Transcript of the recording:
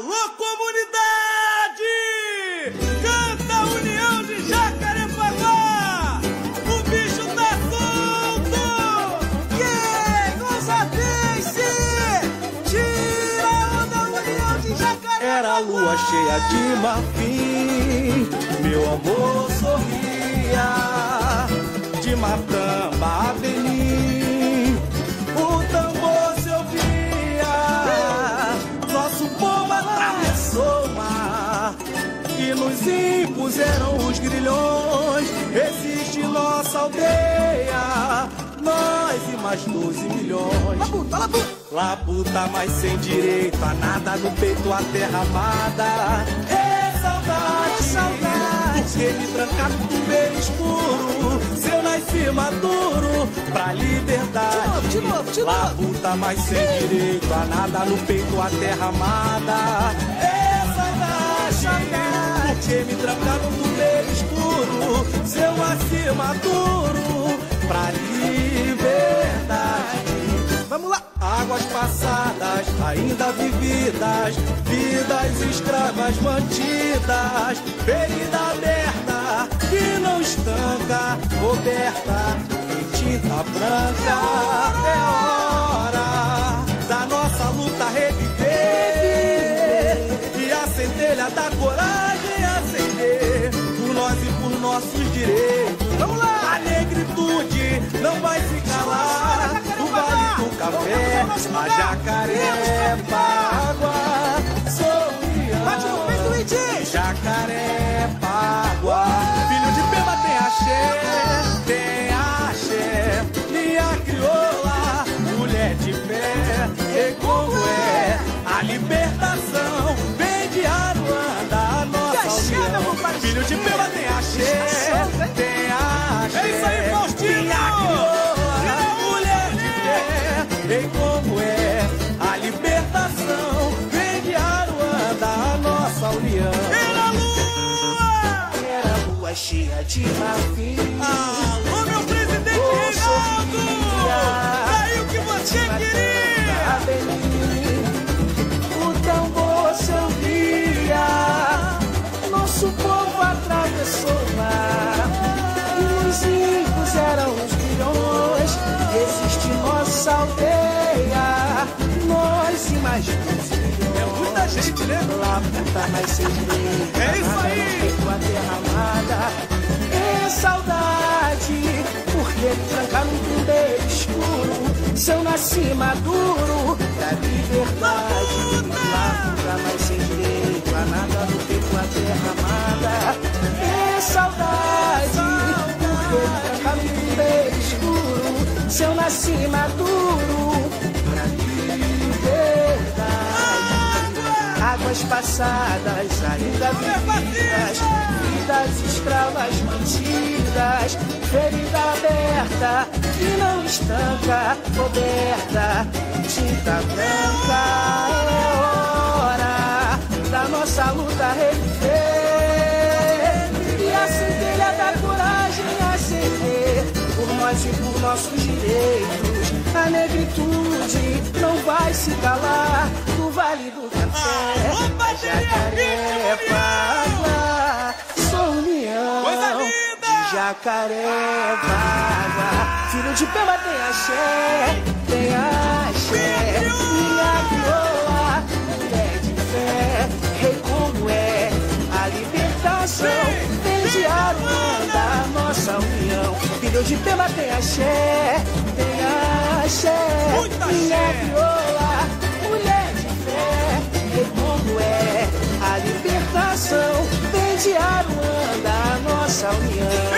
Alô, comunidade! Canta a União de Jacarepaguá! O bicho tá solto! Ousa vence! Tira a onda, União de Jacarepaguá! Era a lua cheia de marfim, meu amor sorria, de Matamba a Benim, e nos impuseram os grilhões, existe nossa aldeia, nós e mais 12 milhões. Labuta, labuta! Labuta, mas sem direito a nada no peito, a terra amada. É saudade, saudade. Porque me trancar no meio escuro. Se eu nasci maduro pra liberdade. De novo, de novo, de novo. Labuta, mas sem direito a nada no peito, a terra amada. Nasci maduro pra liberdade. Vamos lá! Águas passadas, ainda vividas, vidas escravas mantidas, ferida aberta que não estanca, coberta em tinta branca. É hora nossos direitos. Vamos lá! A negritude não vai se calar. O Vale do Café, a Jacarepaguá, tem axé, tem axé. É isso aí, Faustino! De fé. E como é a libertação? Vem de Aruanda, a nossa união. Era lua cheia de marfim. Alô, meu presidente Reinaldo! Aí o que você queria! Mais de 15 milhões. É muita gente, né? Lá puta, mas sem direito. É isso aí. peito, a terra amada. É saudade, porque me trancar num primeiro escuro. Se eu nasci maduro, da liberdade. Lá puta, mas sem direito. A nada no peito, a terra amada. É saudade, porque me trancar num primeiro escuro. Se eu nasci maduro, Águas passadas, ainda vividas, vidas escravas mantidas, ferida aberta que não estanca, coberta, tinta branca. É hora da nossa luta reviver por nós e por nossos direitos. A negritude não vai se calar do Vale do Café. Alô, bateria Jacarepaguá, sou união de Jacarepaguá. Filho de Pema tem axé, tem axé. Minha crioula, mulher de fé, rei como é a libertação. Vem de Aruanda, nossa união. Filho de Pema tem axé, tem axé. Muita Minha axé. crioula, mulher de fé, como é a libertação. Vem de Aruanda, nossa união.